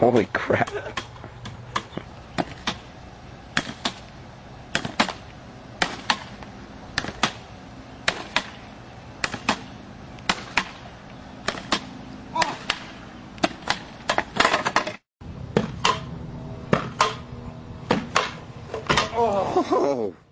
Holy crap. Oh. oh.